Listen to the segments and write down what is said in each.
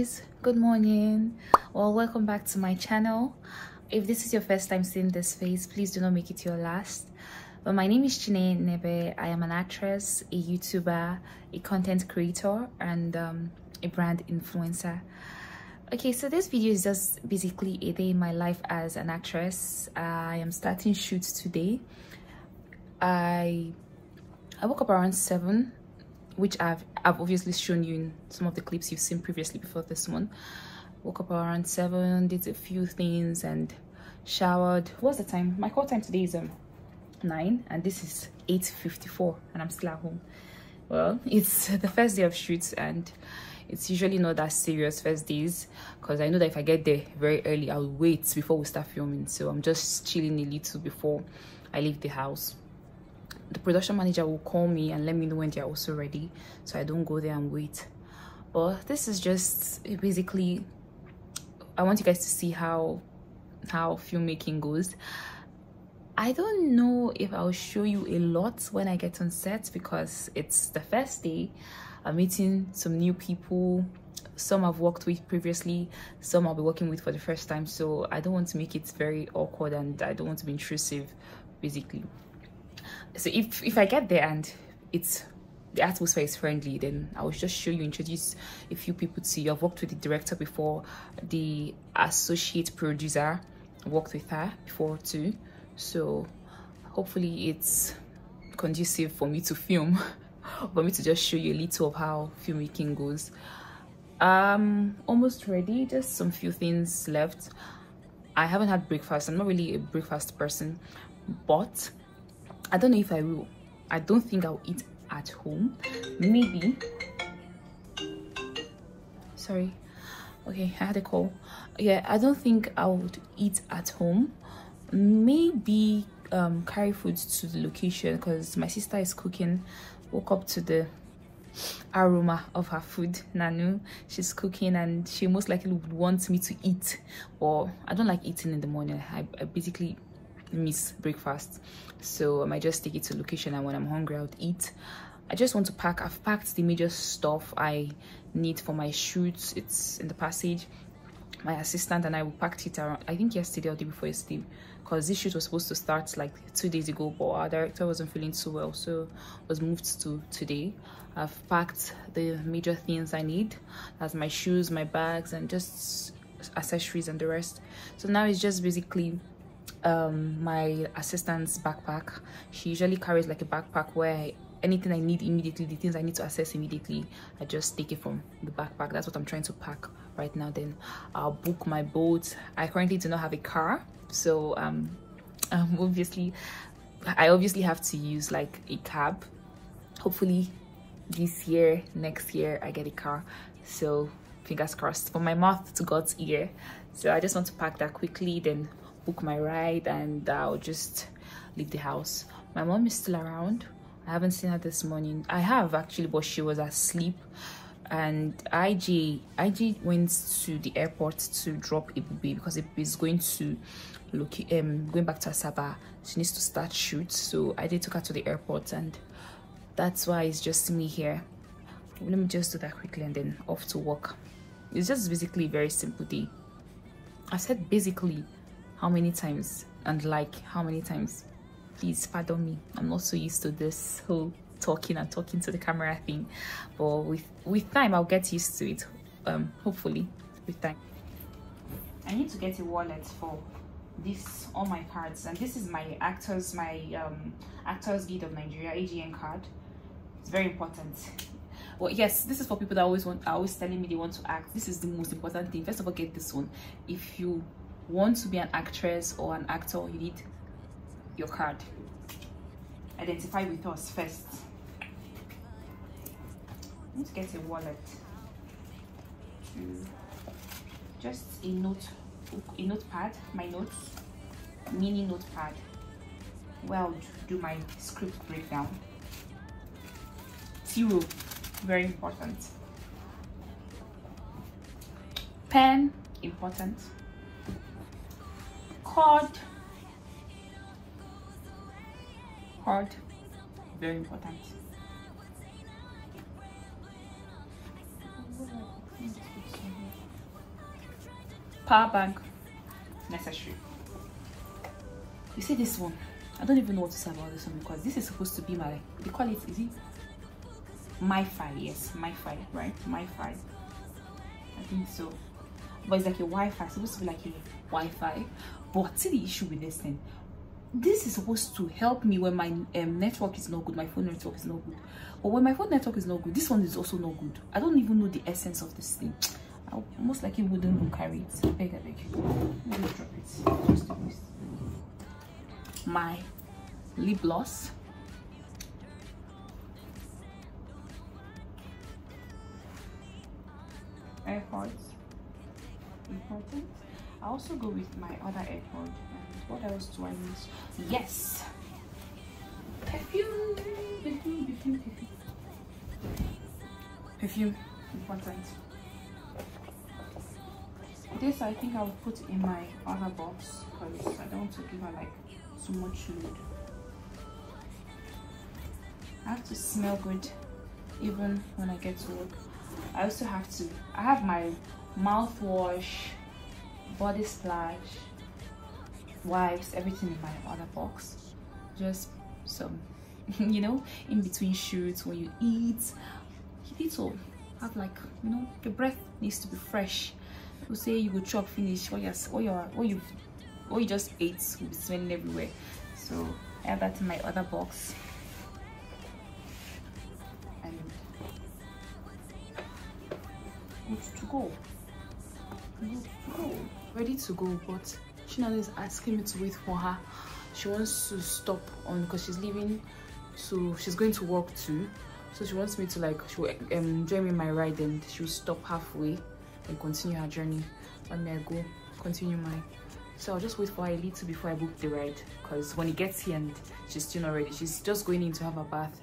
guys good morning well welcome back to my channel if this is your first time seeing this face please do not make it your last but my name is Chinenye Nnebe. I am an actress, a YouTuber, a content creator, and um, a brand influencer. Okay, so this video is just basically a day in my life as an actress. I am starting shoots today. I I woke up around seven which I've I've obviously shown you in some of the clips you've seen previously before this one. Woke up around seven, did a few things and showered. What's the time? My call time today is um nine and this is 8:54 and I'm still at home. Well, it's the first day of shoots and it's usually not that serious first days because I know that if I get there very early, I'll wait before we start filming. So I'm just chilling a little before I leave the house the production manager will call me and let me know when they're also ready so i don't go there and wait. But this is just basically i want you guys to see how how filmmaking goes. I don't know if i'll show you a lot when i get on set because it's the first day. I'm meeting some new people. Some i've worked with previously. Some i'll be working with for the first time. So i don't want to make it very awkward and i don't want to be intrusive basically so if if i get there and it's the atmosphere is friendly then i will just show you introduce a few people to you. I've worked with the director before. The associate producer worked with her before too. So hopefully it's conducive for me to film for me to just show you a little of how filmmaking goes. Um almost ready just some few things left. I haven't had breakfast. I'm not really a breakfast person but I don't know if I will. I don't think I'll eat at home. Maybe. Sorry. Okay, I had a call. Yeah, I don't think I would eat at home. Maybe um carry food to the location because my sister is cooking. Woke up to the aroma of her food nanu she's cooking and she most likely would want me to eat or i don't like eating in the morning i, I basically miss breakfast. So um, i might just take it to location and when i'm hungry i'll eat. I just want to pack i've packed the major stuff i need for my shoots. It's in the passage. My assistant and I we packed it around I think yesterday or the day before yesterday because this shoot was supposed to start like two days ago but our director wasn't feeling too well so was moved to today. I've packed the major things I need. As my shoes my bags and just accessories and the rest. So now it's just basically um my assistant's backpack she usually carries like a backpack where anything I need immediately, the things I need to assess immediately, I just take it from the backpack. That's what I'm trying to pack right now. Then I'll book my boat. I currently do not have a car, so um, um obviously, I obviously have to use like a cab. Hopefully, this year, next year, I get a car. So fingers crossed for my mouth to God's ear. So I just want to pack that quickly, then book my ride, and I'll just leave the house. My mom is still around I haven't seen her this morning. I have actually, but she was asleep. And IG IG went to the airport to drop Ibube because Ibube is going to look um going back to Asaba. She needs to start shoot. So I did took her to the airport and that's why it's just me here. Let me just do that quickly and then off to work. It's just basically a very simple day. I said basically how many times and like how many times. Please pardon me. I'm not so used to this whole talking and talking to the camera thing but with with time i'll get used to it um hopefully with time. I need to get a wallet for this all my cards and this is my actors my um actors guild of nigeria agn card. It's very important. Well yes this is for people that always want are always telling me they want to act. This is the most important thing. First of all get this one. If you want to be an actress or an actor you need your card. Identify with us first. Let's get a wallet. Just a note a notepad my notes mini notepad. Where I'll do my script breakdown. Zero very important. Pen important cord card very important. Power bank. Necessary. You see this one? I don't even know what to say about this one because this is supposed to be my they call it? Is it? My file yes. My file right? My file. I think so. But it's like a wi-fi. It's supposed to be like a wi-fi but see the issue with this thing. This is supposed to help me when my um, network is not good my phone network is not good. But when my phone network is not good this one is also not good. I don't even know the essence of this thing. I most likely wouldn't even carry it. I beg i beg. Let me drop it. Just my lip gloss. AirPods important I also go with my other AirPod. And what else do I use? Yes! Perfume! Perfume, perfume, perfume. Perfume, important. This I think I'll put in my other box because I don't want to give her like too much load. I have to smell good even when I get to work. I also have to, I have my mouthwash body splash wipes everything in my other box. Just some you know in between shoots when you eat. You need to have like you know your breath needs to be fresh. People say you go chop finish what you what you what you what you just ate will be smelling everywhere. So i have that in my other box. And good to go. Good to go ready to go but Chinelo is asking me to wait for her. She wants to stop on because she's leaving so she's going to work too. So she wants me to like she will um, join me my ride and she'll stop halfway and continue her journey. And I go continue my so I'll just wait for her a little before I book the ride because when it gets here and she's still not ready she's just going in to have a bath.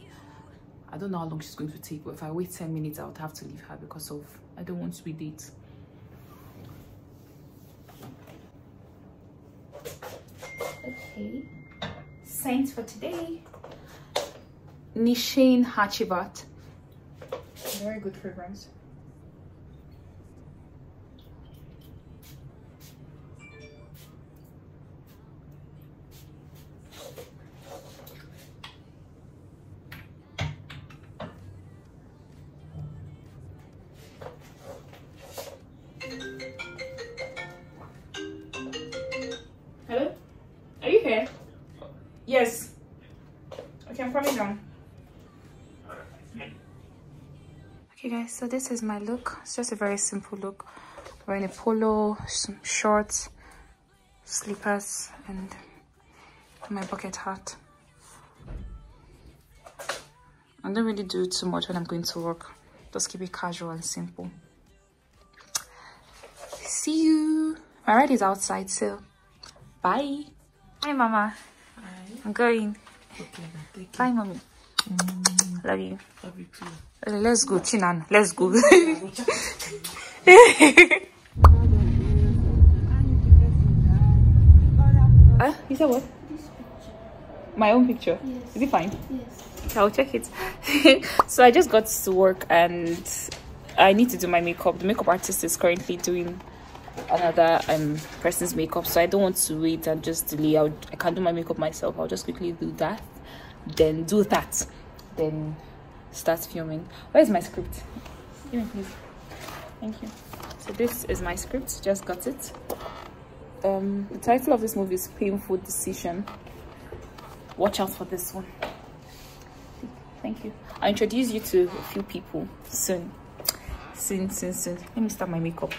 I don't know how long she's going to take but if I wait 10 minutes I would have to leave her because of I don't want to be late okay. Scent for today. Nishane Hacivat. Very good fragrance guys so this is my look. It's just a very simple look. Wearing a polo some shorts slippers and my bucket hat. I don't really do too much when i'm going to work. Just keep it casual and simple. See you. My ride is outside so bye. Hi mama. I'm going. Bye mommy love you. Love you too. Let's go chinan let's go. Uh, you said what? My own picture. Is it fine? Yes. I'll check it. So i just got to work and i need to do my makeup. The makeup artist is currently doing another um person's makeup. So i don't want to wait and just delay. I'll, i can do my makeup myself. I'll just quickly do that then do that. Then start filming. Where's my script? Give me please. Thank you. So this is my script. Just got it. Um the title of this movie is painful decision. Watch out for this one. Thank you. I'll introduce you to a few people soon. Soon soon soon. Let me start my makeup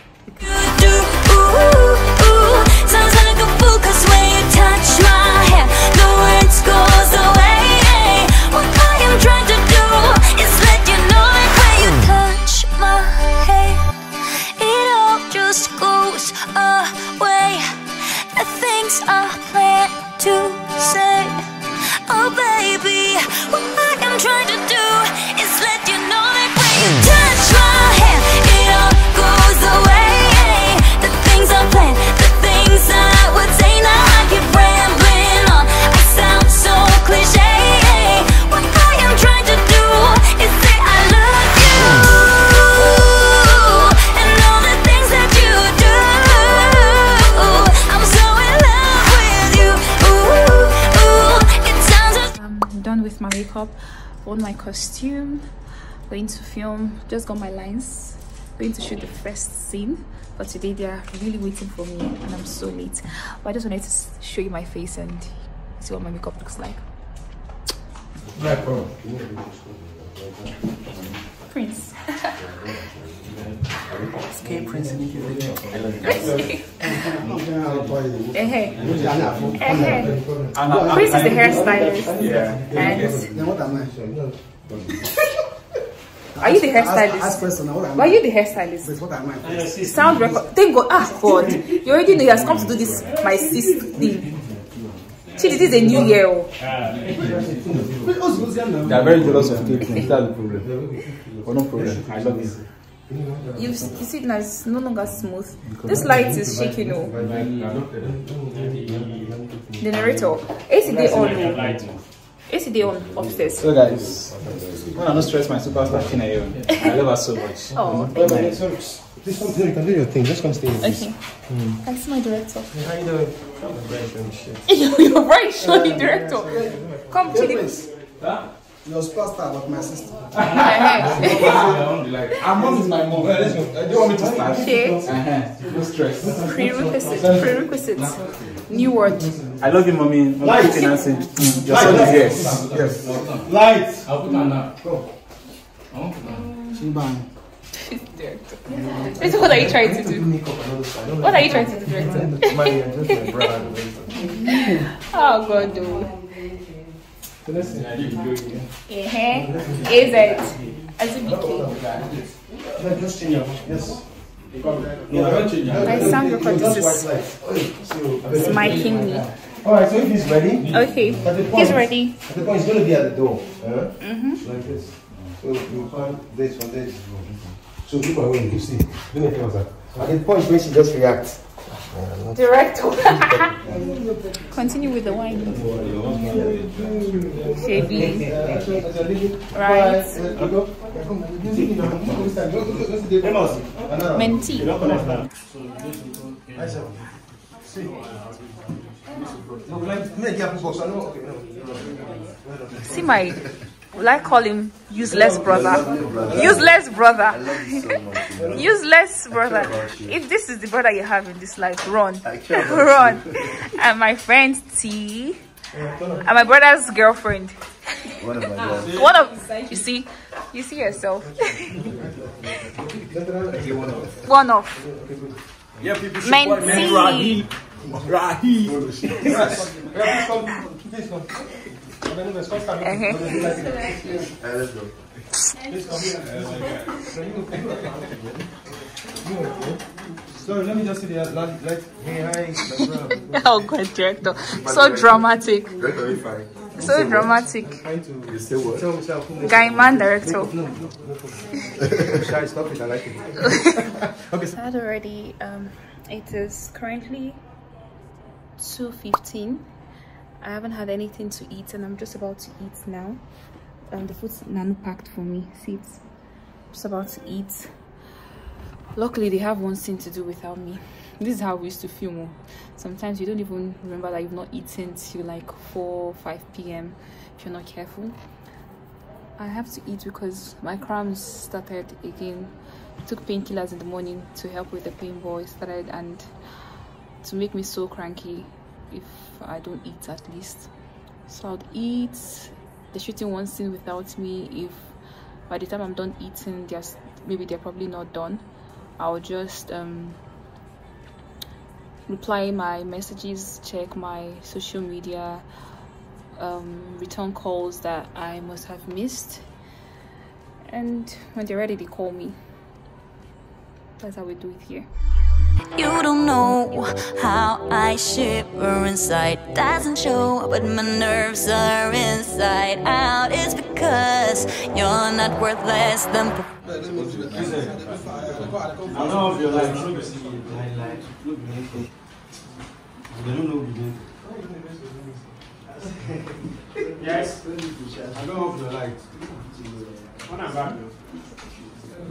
on my costume, going to film, just got my lines, going to shoot the first scene. But today they are really waiting for me and I'm so late. But I just wanted to show you my face and see what my makeup looks like. Prince. Escape. Prince is the hairstylist. And Then what am I? are you the Ask hairstylist? Why I? are you the hairstylist? But what am I? sound record thank god ah god you already know he has come to do this my sis thing Chidi, this is a new year oh. They are very jealous of cake. That's the problem. But no problem. I love it. You, you see it now it's no longer smooth this light is shaking oh. the narrator AC dey on. AC dey on upstairs So guys, when I don't stress my superstar Chinenye, I love her so much. oh mm. thank you Please come, you can do your thing. Just come stay in this. okay I see my director How you doing? I'm very, very shit. you're very surely director come Chidi Your superstar, but my sister. Our mom is my mom. Do you want me to start? okay Uh-huh. No stress. prerequisites prerequisites new word I love you, mommy. Mommy Nancy. Mm, Your son is here. Yes. Lights! I'll put on now. Shibang. director This what are you trying to do what are you trying to do director Money and just my brother. Oh God, do. Uh-huh. Is it? As it became. Just change your Yes. My sound record is is me. Alright, so if he's ready, Okay, point, he's ready. At the point, he's going to be at the door. Huh? Like this. So you find this or this. So keep away, you see. Do me a favor. At the point where she just reacts. Director. Continue with the wine. Shady. Right. Mentee. See my. Will I call him useless brother? Useless brother. useless brother. If this is the brother you have in this life, run, run. And my friend T, and my brother's girlfriend. One of my girls. One of you see, you see yourself. One of. Yeah, people Menti. Rahi. Let's go. Sorry, let me just see the light. light. Hey, hi. Oh god, director. So dramatic. Very, very fine. So dramatic. Trying to You say what? tell me, say, I'll Guy man director. Stop it. I like it. okay, so Had already um it is currently 2.15 i haven't had anything to eat and i'm just about to eat now. Um the food's nano packed for me. See it's just about to eat. Luckily they have one thing to do without me. This is how we used to film sometimes you don't even remember that you've not eaten till like 4 5 p.m if you're not careful. I have to eat because my cramps started again. Took painkillers in the morning to help with the pain voice started and to make me so cranky if i don't eat at least. So i'll eat the shooting one scene without me. If by the time i'm done eating just maybe they're probably not done i'll just um reply my messages check my social media um return calls that i must have missed. And when they're ready they call me. That's how we do it here You don't know how I shiver inside. Doesn't show, but my nerves are inside out. It's because you're not worth less than. Don't. Yes. I your light. I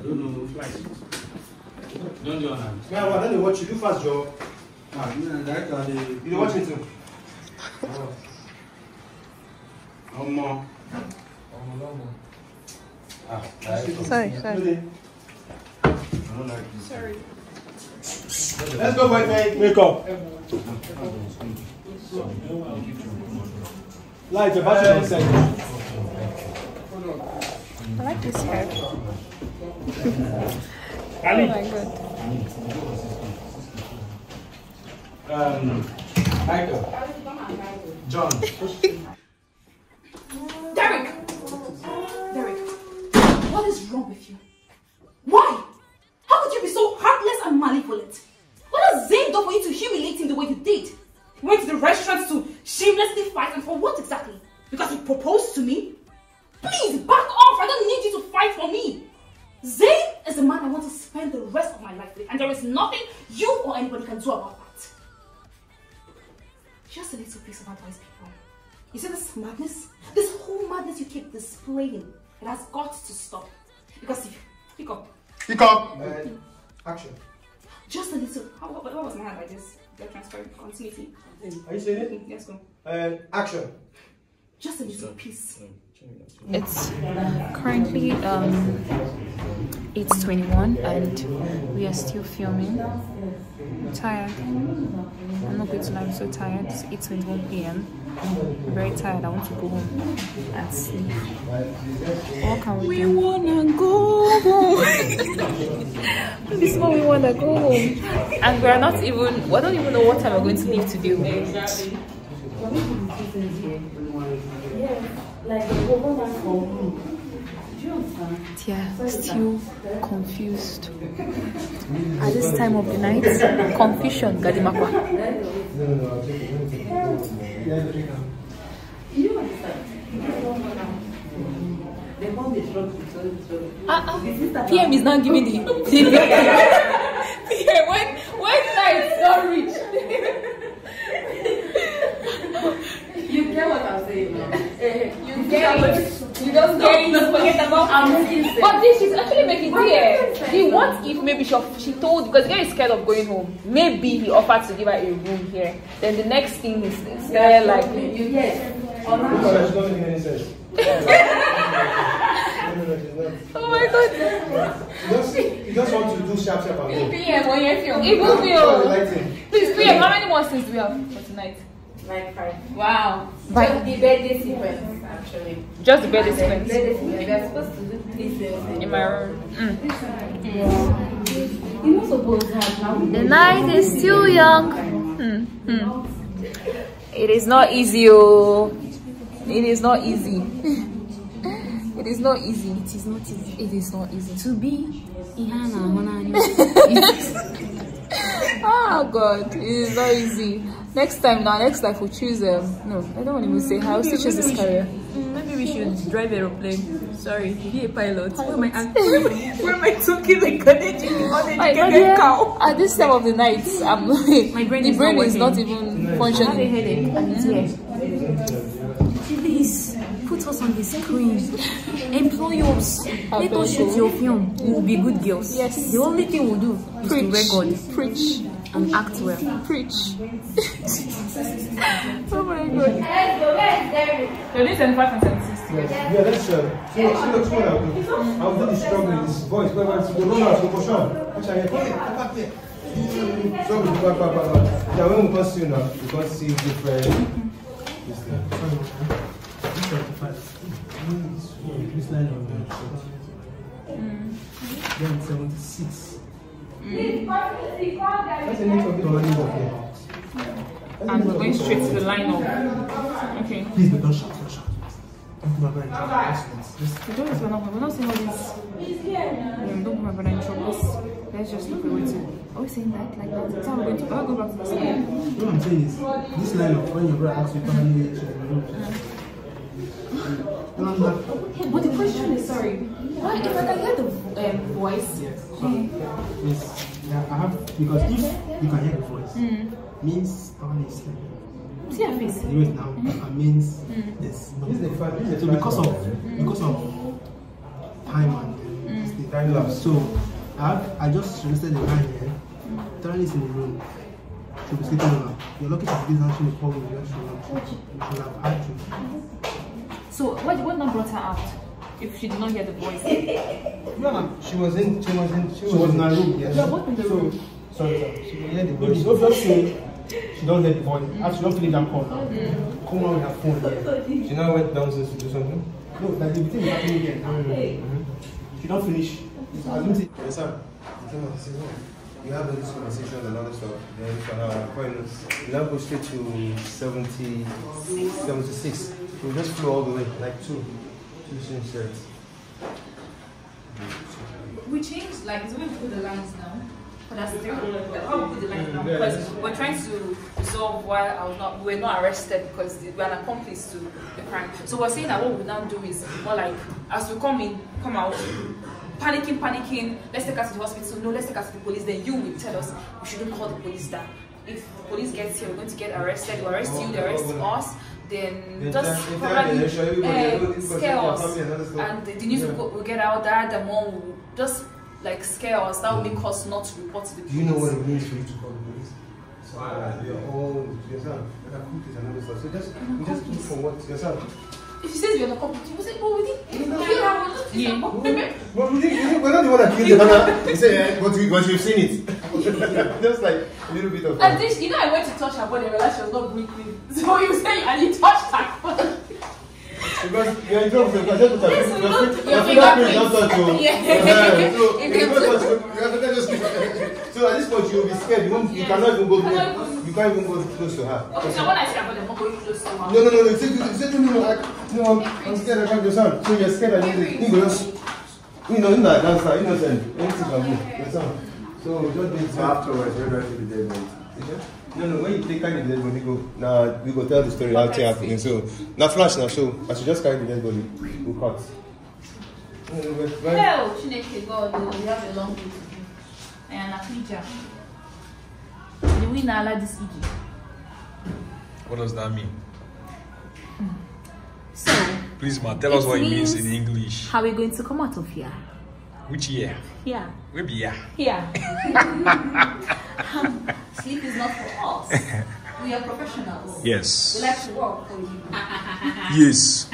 don't know. Don't do that. yeah, well, then you watch you do fast job. Ah, you know, director, they. You dey watch me too. Omo. Ah, director. sorry sorry I don't like this. Let's go, boy, make make up. Light, the battery is set. I like this hair. oh my god. Um, Michael. John. Derek! Derek, what is wrong with you? Why? How could you be so heartless and malevolent? What has Zane done for you to humiliate him the way you did? You went to the restaurant to shamelessly fight and for what exactly? Because he proposed to me? Please back off! I don't need you to fight for me! Zane is the man I want to spend the rest of my life with, and there is nothing you or anybody can do about that. Just a little piece of advice, people. You see this madness? This whole madness you keep displaying, it has got to stop. Because if you pick up, Pick up. And action. just a little. How, what, what was my hand like this? Get transparent continuity. Are you saying it? Let's go. And uh, action. Just a little piece. Mm. It's currently um 8:21 and we are still filming. I'm tired. I'm not going to lie, I'm so tired. It's 8:21 p.m. I'm very tired. I want to go home and sleep. What can we, do? wanna go home. this is what we wanna go home, and we're not even. We don't even know what time we're going to leave today. Yeah, still confused. At this time of the night, confusion, Gadimakwa. Ah, ah, PM is not giving the. PM, when, when night don't reach. You get what I'm saying now. You get it. You don't get it. Forget about I'm. But this she's actually making clear. The what if maybe she, she told because the guy is scared of going home. Maybe he offered to give her a room here. Then the next thing is is there like You get. Because it doesn't make any sense. oh my god. You just, you just want to do sharp, sharp and go. PM when you film. It will be the lighting. Please PM, how many more scenes do we have for tonight? Like five. Wow. By- Just the birthday sequence, actually. Just the birthday And then sequence birthday sequence. We are supposed to do three things. in my room. Mm. You're not supposed to have now. The night is still young. Hmm, hmm. It is not easy, oh. It is not easy. It is not easy. It is not easy. It is not easy. To be Ihana Honani. Oh God, it is not easy. Next time now, next time we'll choose um no, I don't want to even say how to choose this career. Maybe we should drive aeroplane. Sorry, be a pilot. Where am I? Where am I talking like an Like, not yet. At this time of the night, I'm like My brain the is brain not is not working. even I have a functioning. headache and it's here. Please put us on the screen. Employ us. Let us shoot your film. We will be good girls. Yes. The only thing we'll do is Preach, to record preach, and act well. preach. oh my God. So this and five and seventy-six. Yes. Yeah, that's uh, she, she looks one out. I'm really struggling with this voice. Where was the roller to push on? Watch out, come here, come back here. So we go back, back, back, back. Yeah, when we can see you now, we can see different. This thing. This line of Then 76. That's the next of the Turning up here. And we're going straight to the lineup. Okay. Please, but don't shout, don't shout. Don't put my brother in trouble. Just- just- The door is gonna We're not saying all this. Um, don't put my brother in trouble. Let's, let's just look away to. Are we saying that like that? So I'm going to. I'll go back to the same. What I'm saying is, this line of when your brother asks you, to come here, you But the question is, sorry, why if I can hear the um, voice? Yes. Yes. Yeah, I have because if you can hear the voice, hmm. means someone is sleeping. See her face. You wait now. Hmm. That means hmm. there's no. This is the fact. This is the So because of because of time and uh, this thing, Time lapse. So I have, I just rested the line here. Taryn is in the room. She'll be sleeping over. You're lucky to this actually call me the restroom. She should have had to. So what what not brought her out? If she did not hear the voice. No, no. She was in. She was in. She was, She was in her room. Yes. Yeah, what in the room? Sorry, sorry. She will hear the voice. don't just say she don't hear the voice. Ah, Actually, don't finish that call now. Come on with her phone here. She now went downstairs to do something. No, like the thing is happening here mm-hmm. now. She don't finish. Assume say Yes, sir. You have all this conversation and all this stuff. Then for our point, we now go straight to 70, 76. We'll just flow all the way, like two, two scenes straight. We changed like it's when we put the lines now. But that's still like how we put the lines now because we're trying to resolve why I was not we were not arrested because we're an accomplice to the crime. So we're saying that what we now do is more like as we come in, come out, panicking, panicking, let's take us to the hospital, no, let's take us to the police, then you will tell us we shouldn't call the police that if the police gets here, we're going to get arrested, we arrest you, they arrest us, then just probably the nation, everybody, everybody, because scare us and other stuff. and the, news Yeah. will, get out there, the mom will just like scare us, that will make us not to report to the police. Do you know what it means for you to call the police? So, uh, you're all yourself. Like a cookies and other stuff. So just, we just do from what yourself. If he says you're not accomplice, you will say, oh, we did. Yeah. But we didn't, we're not the one that killed Hannah. He said, but, we, but you've seen it. just like a little bit of. At least, you know, I went to touch her body and realized she was not breathing. So you say, and you touched her. Because you're in trouble, because Yes, your we got your your fingerprint don't fingerprints. you. Yeah. So, you you touch you, you have to just- so at this point you'll be scared. You, won't, you cannot even go Cannot near. even- You can't even go close to her. Okay, so when I say about the mom going close to her. No, no, no, no. Say, say to me, like, no, I'm, I'm scared I can't go sound. So you're scared I need to. You go just, you know, in that dancer, innocent. Anything can move. Your sound. So just need So to. afterwards, we're going to be dead mate. No, no, when you take carry the dead body, go. Now, we go tell the story how it happening. So, now flash now, so, I should just carry the dead body. We'll cut. No, no, wait, wait. Chineke God, we have a long way to do. I am a preacher. The winner allowed this EG. What does that mean? Hmm. So, Please, ma, tell us what it means in English. how are we going to come out of here? Which year? Here. Maybe yeah. Here. Um, sleep is not for us. We are professionals. Yes. We like to work for you. Yes.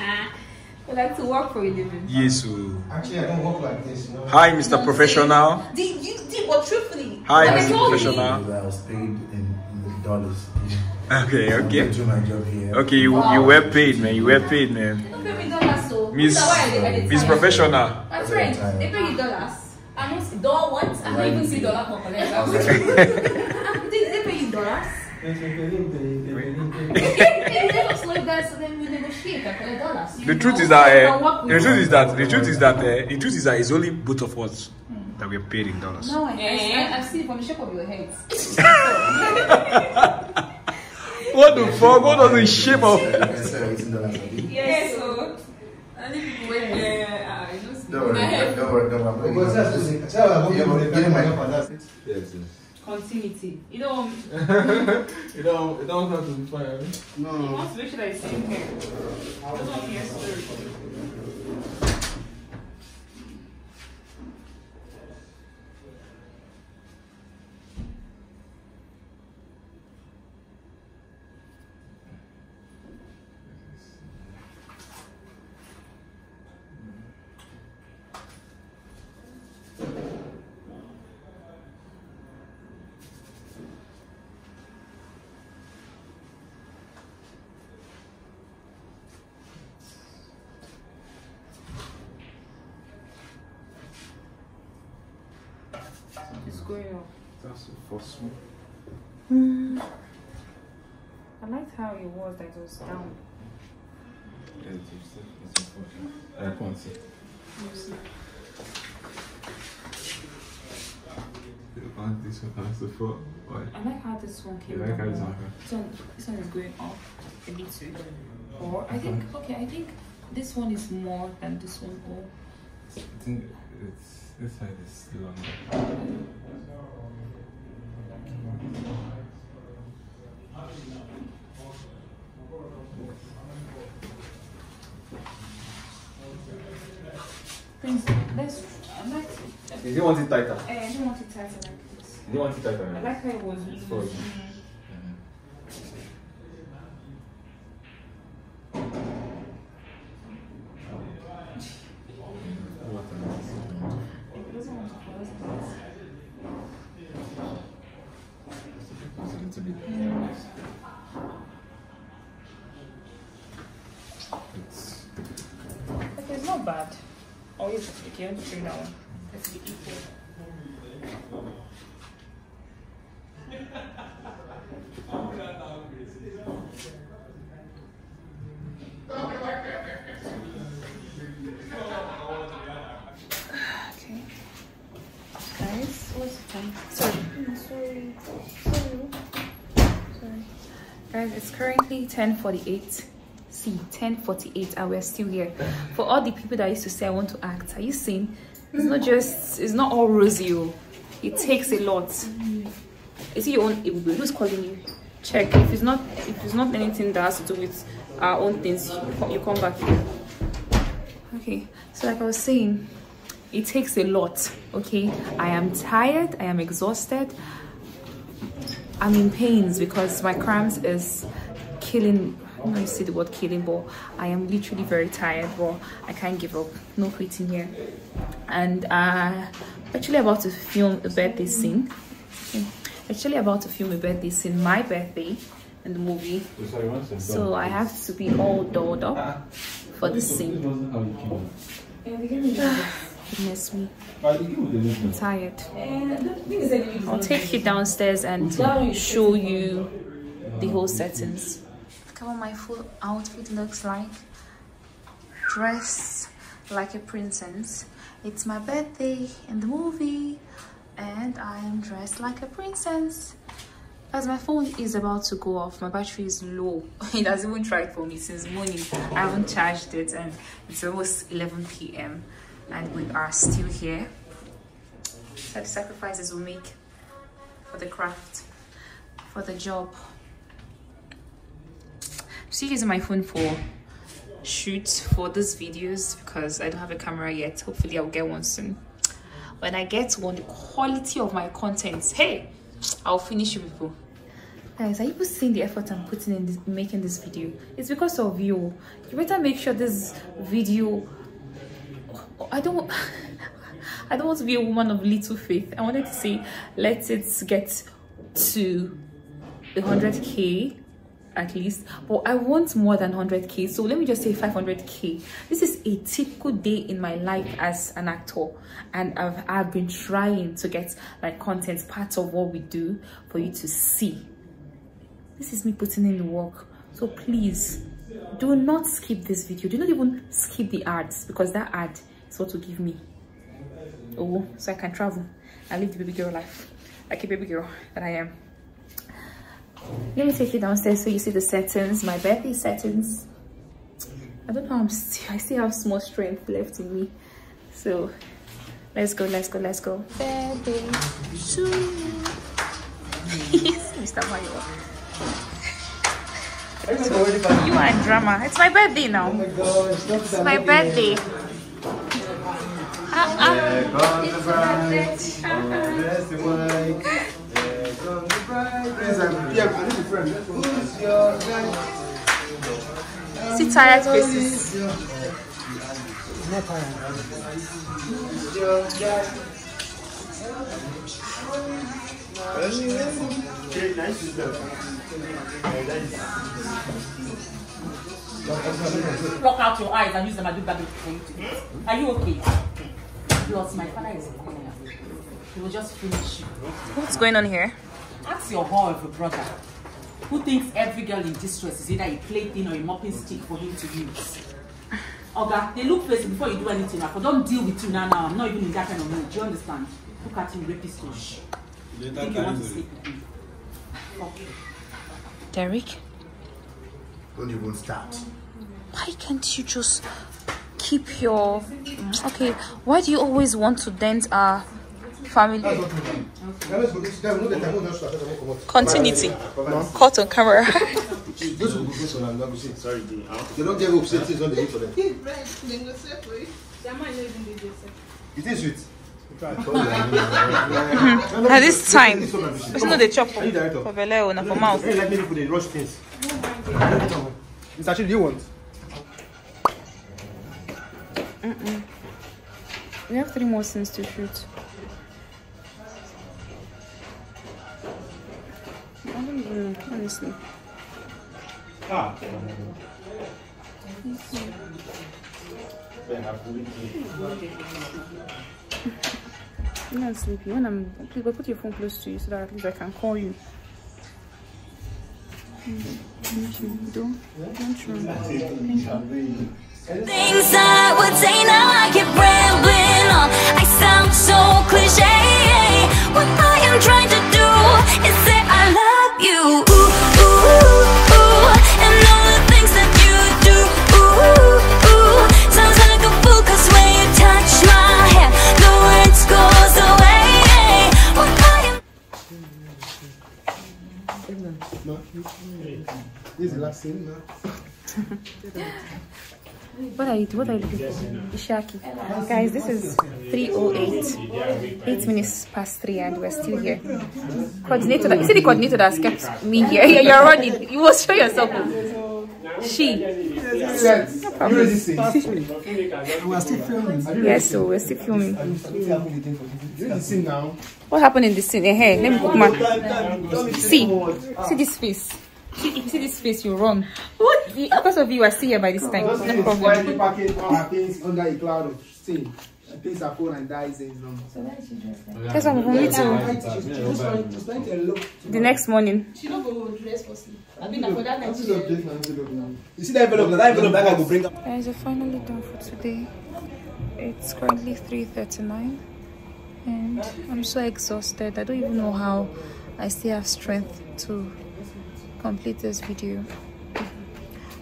We like to work for a living. Yes. oh. Actually, I don't work like this, you know. Hi, Mr. Professional. Did you did but truthfully? Hi, Mr. Professional. I was paid in, in dollars. Okay, okay. I Do my job here. Okay, you, you were paid, man. You were paid, man. Don't pay me dollars, so. Miss, That's I dey- I dey Miss. Professional. My friend, they pay you dollars. I don't see dollar what? I don't even see dollar for collect. I'm They they pay you dollars. If they like that, so then we negotiate and collect dollars. The truth is that uh, the truth is that the truth is that uh, the truth is that it's only both of us that we're paid in dollars. No, I, I, I see from the shape of your head. What the fuck? What does the shape of? Yes, so. Only people wait there. You Don't worry, don't worry, don't worry. Because that's the thing. That's how I'm Yeah, but going to get my- my that's it. Yes, yes. Continuity. You know, You don't, you don't have to be fire. Eh? he wants to make sure that it's same hair. Doesn't want hair story. Going up. That's the first one. Mm. I liked how it was that it was down. Yeah, it's, it's important. I can't see. And this one has the front. Why? I like how this one You came like how down. it's more. on her? This one, this one is going up a bit too. Or I think okay, I think this one is more than this one. Or I think it's this side is longer. Prince, let's. I like. Did you want it tighter? Eh, I don't want it tighter like this. Did you want it tighter? I like how it was loose. Sorry. Mm. It doesn't want to close this. It's a little. It's it's not bad. Oh, yes, okay, let me try that one. Let's be equal. Okay. Guys, what's the time? Sorry. I'm sorry. Sorry. Sorry. Guys, it's currently 10:48. See, 10:48, and we're still here. For all the people that used to say I want to act, are you seeing? It's not just. It's not all rosy. oh. It takes a lot. Is it your own? Who's calling you? Check. If it's not. If it's not anything that has to do with our own things, you come back here. Okay. So like I was saying, it takes a lot. Okay. I am tired. I am exhausted. I'm in pains because my cramps is killing. I don't know you see the word killing, but I am literally very tired. But I can't give up. No quitting here. And uh, actually about to film a birthday scene. Actually about to film a birthday scene, my birthday in the movie. sorry, one second. So I have to be all dolled up for the scene. wasn't how you came up. Goodness me, you came with the I'm tired. I'll take you downstairs and show you the whole settings. What my full outfit looks like. Dressed like a princess. It's my birthday in the movie and I am dressed like a princess. As my phone is about to go off, my battery is low. It hasn't even tried for me since morning. I haven't charged it and it's almost 11 p.m. and we are still here. So the sacrifices we make for the craft, for the job. Still using my phone for shoots for these videos because I don't have a camera yet. Hopefully I'll get one soon. When I get one, the quality of my contents, hey, I'll finish you people. Guys, are you seeing the effort I'm putting in this, making this video? It's because of you. You better make sure this video. I don't. I don't want to be a woman of little faith. I wanted to say, let it get to the 100k at least. But i want more than 100k so let me just say 500k this is a typical day in my life as an actor. And i've, I've been trying to get like content part of what we do for you to see. This is me putting in the work. So please do not skip this video. Do not even skip the ads because that ad is what will give me oh so i can travel and live the baby girl life like a baby girl that i am let me take you downstairs so you see the settings my birthday settings. I don't know i'm still i still have small strength left in me. So let's go let's go let's go. Birthday to mr mayo. You are in drama. It's my birthday now. It's my birthday. Ah, ah. It's my birthday. See tired faces. Not tired. Block out your eyes and use them as do baby for you to eat. Are you okay? Plus, my father is coming. He will just finish you. What's going on here? Ask your whore of a brother who thinks every girl in distress is either a plaything or a mopping stick for him to use. Oga, they look face before you do anything. I don't deal with you now. Now I'm not even in that kind of mood. Do you understand? Look at him, rapist fish. Think you want to sleep with me? Okay. Derek, Don't even start. why can't you just keep your okay? Why do you always want to dent our uh, family? Continuity. Caught on camera. Those will go first and go sorry, they they don't get hope, say things when they wait for them. It is sweet. At this time, It's not ambitious. it's not the chop Are you director? for belle or for mouth. Hey, like many people, they rush things. It's actually you want. We have three more scenes to shoot. Don't even know, honestly. Ah. I'm not sleepy. When I'm please but put your phone close to you so that at least I can call you. Thank you. Don't don't try. Things I would say now I keep rambling on. I sound so cliche. What I am trying to do is say I love you. Ooh, ooh, ooh, and all the things that you do. Ooh, ooh, sounds like a fool 'cause when you touch my hair, the words goes away. What I am This is the last scene now. What are you what are you looking for? Ishaki. Guys, this is 308. 8 minutes past 3 and we're still here. Coordinator that- you see the coordinator that's kept me here. You're running. You will show yourself. She. Yes. So we're still filming. What happened in this scene? Hey, let me put my see. See this face. See, if you see this face, you run. What? Because of you, I see here by this time. Just No finish. Why problem. people packing all her things under a cloud of steam? Uh, she picks her phone and dies in wrong. That's what I'm going to She's trying- she's trying to look. the next morning. She don't go dress for sleep. I mean, for that This is a big envelope now. You see that envelope? That envelope that guy will bring up. Guys, we're finally done for today. It's currently 3.39 and I'm so exhausted. I don't even know how I still have strength to complete this video.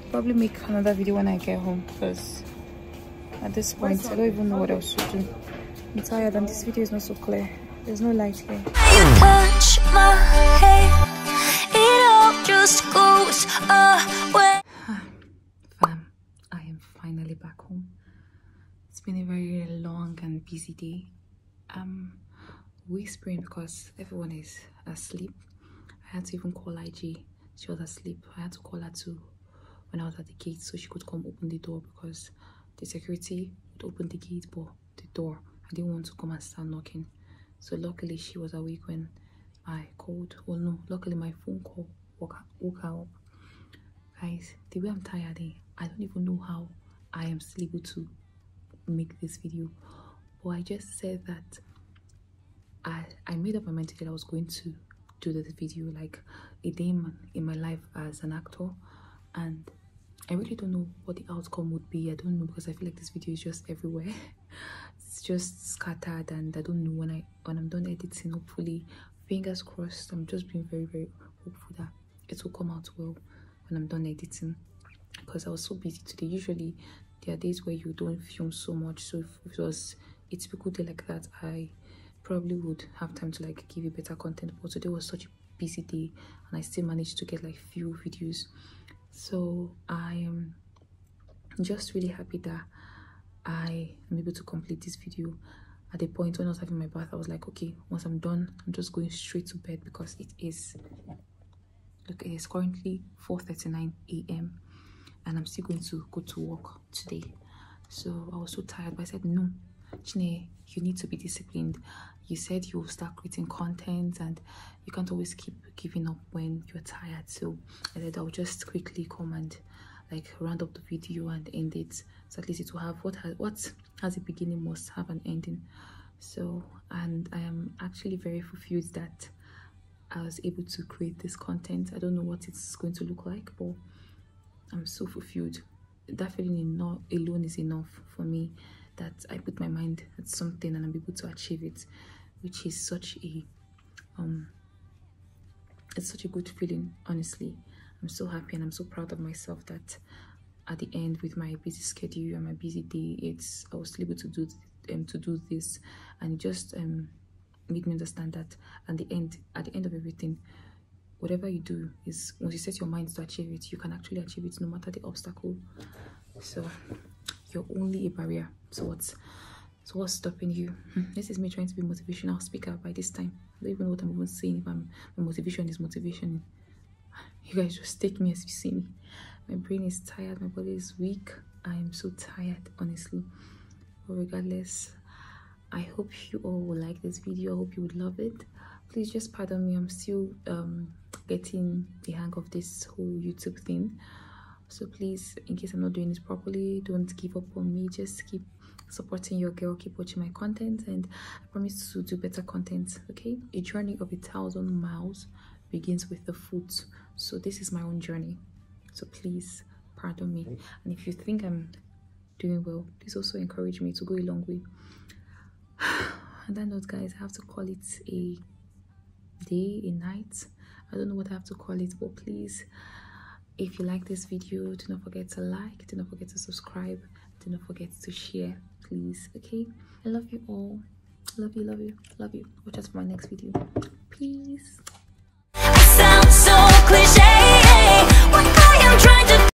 Probably make another video when I get home because at this point I don't even know what else to do. I'm tired and this video is not so clear. There's no light here. touch my hair, it all just goes away. Fam, I am finally back home. It's been a very long and busy day. I'm whispering because everyone is asleep. I had to even call IG. She was asleep. I had to call her too when I was at the gate so she could come open the door because the security would open the gate but the door I didn't want to come and start knocking. So luckily she was awake when I called. Well no, luckily my phone call woke her, woke her up guys the way i'm tired eh, i don't even know how i am still able to make this video but i just said that i i made up my mind that i was going to do this video like a my, in my life as an actor. And i really don't know what the outcome would be. I don't know because i feel like this video is just everywhere. It's just scattered and i don't know when i when i'm done editing hopefully. Fingers crossed. I'm just being very very hopeful that it will come out well when i'm done editing because i was so busy today. Usually there are days where you don't film so much. So if it was a typical day like that i probably would have time to like give you better content but today was such a busy day and i still managed to get like few videos. So i am just really happy that i am able to complete this video. At the point when i was having my bath i was like okay once i'm done i'm just going straight to bed because it is look it is currently 4:39 a.m and i'm still going to go to work today. So i was so tired but i said no Chine, you need to be disciplined. You said you'll start creating content and you can't always keep giving up when you're tired. So I said I'll just quickly come and like round up the video and end it. So at least it will have what has what has a beginning must have an ending. So and I am actually very fulfilled that I was able to create this content. I don't know what it's going to look like, but I'm so fulfilled. That feeling alone is enough for me that I put my mind at something and I'm able to achieve it, which is such a um it's such a good feeling, honestly. I'm so happy and I'm so proud of myself that at the end with my busy schedule and my busy day, it's I was able to do um to do this and just um made me understand that at the end at the end of everything whatever you do is once you set your mind to achieve it you can actually achieve it no matter the obstacle so you're only a barrier so what's so what's stopping you? Hmm, this is me trying to be motivational speaker by this time. I don't even know what i'm even saying if i'm my motivation is motivation. You guys just take me as you see me. My brain is tired my body is weak. I am so tired honestly. But regardless i hope you all will like this video. I hope you would love it. Please just pardon me. I'm still um getting the hang of this whole youtube thing. So please in case i'm not doing this properly don't give up on me. Just keep supporting your girl keep watching my content and i promise to do better content okay? A journey of a thousand miles begins with the foot. So this is my own journey. So please pardon me. And if you think i'm doing well please also encourage me to go a long way. And that note guys i have to call it a day a night. I don't know what i have to call it but please if you like this video do not forget to like do not forget to subscribe do not forget to share please okay? I love you all. Love you love you love you. Watch out for my next video. Peace